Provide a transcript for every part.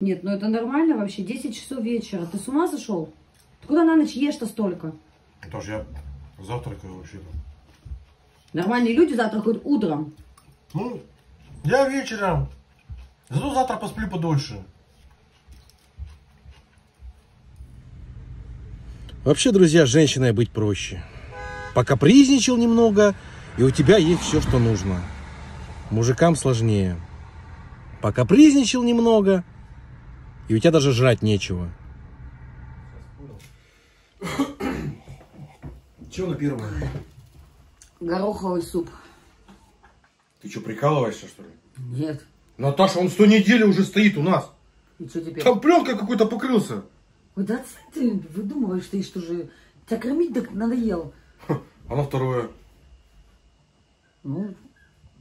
Нет, ну это нормально вообще. 10 часов вечера. Ты с ума сошел? Ты куда на ночь ешь-то столько? Тоже я завтракаю вообще-то. Нормальные люди завтракают утром. Ну, я вечером. Зато завтра посплю подольше. Вообще, друзья, с женщиной быть проще. Покапризничал немного, и у тебя есть все, что нужно. Мужикам сложнее. Покапризничал немного, и у тебя даже жрать нечего. Чего на первое? Гороховый суп. Ты что, прикалываешься, что ли? Нет. Наташа, он сто недель уже стоит у нас. И что теперь? Там пленкой какой-то покрылся. Ой, да отстань ты выдумываешь, ты что же... Тебя кормить так надоело. А на второе? Ну,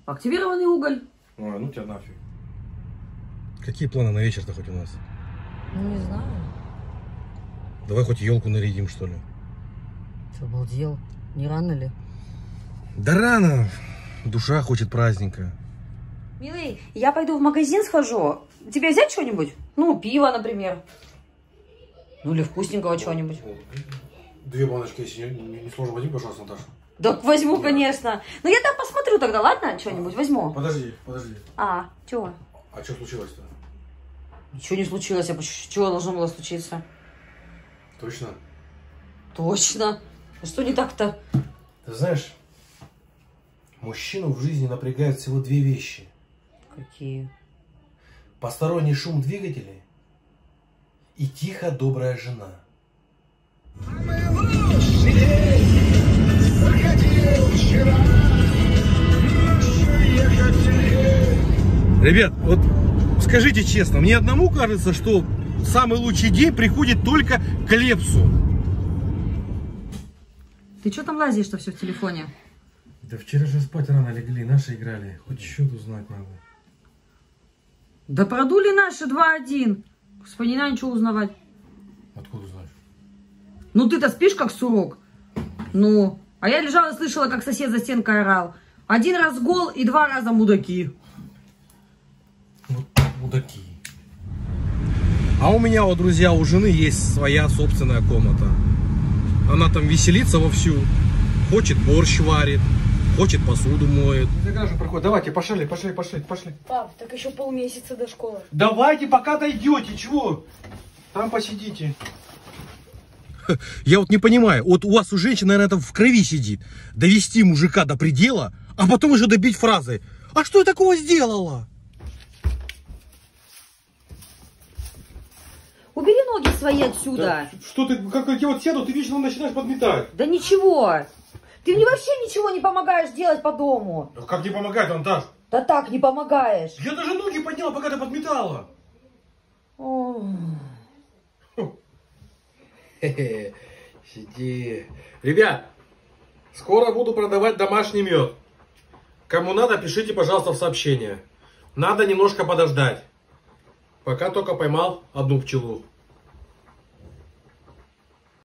активированный уголь. Ой, ну тебя нафиг. Какие планы на вечер-то хоть у нас? Ну, не знаю. Давай хоть елку нарядим, что ли. Что, обалдел? Не рано ли? Да рано. Душа хочет праздника. Милый, я пойду в магазин схожу. Тебе взять что-нибудь? Ну, пиво, например. Ну, или вкусненького чего-нибудь. Две баночки, если не, не, сложно, возьми, пожалуйста, Наташа. Да возьму, конечно. Ну, я там посмотрю тогда, ладно? Что-нибудь возьму. Подожди, подожди. А, чего? А что случилось-то? Ничего не случилось, а поч- чего должно было случиться? Точно? Точно. А что не так-то? Ты знаешь, мужчину в жизни напрягают всего две вещи. Какие? Посторонний шум двигателей и тихо добрая жена. Ребят, вот скажите честно, мне одному кажется, что самый лучший день приходит только к Лепсу. Ты что там лазишь-то все в телефоне? Да вчера же спать рано легли, наши играли. Хоть счет узнать надо. Да продули наши 2-1. Вспоминай, ничего узнавать. Откуда знаешь? Ну ты-то спишь как сурок. Ну, а я лежала и слышала, как сосед за стенкой орал. Один раз гол и два раза мудаки. Вот мудаки. А у меня, вот, друзья, у жены есть своя собственная комната. Она там веселится вовсю. Хочет борщ варит, хочет посуду моет. Давайте, пошли, пошли, пошли, пошли. Пап, так еще полмесяца до школы. Давайте, пока дойдете, чего? Там посидите. Я вот не понимаю, вот у вас у женщин, наверное, это в крови сидит. Довести мужика до предела, а потом еще добить фразой. А что я такого сделала? Ноги свои отсюда. Что ты, как я вот сяду, ты вечно начинаешь подметать. Да ничего. Ты мне вообще ничего не помогаешь делать по дому. Да как не помогает, Анташ? Да так не помогаешь. Я даже ноги поднял, пока ты подметала. Ох. Сиди. Ребят, скоро буду продавать домашний мед. Кому надо, пишите, пожалуйста, в сообщение. Надо немножко подождать. Пока только поймал одну пчелу.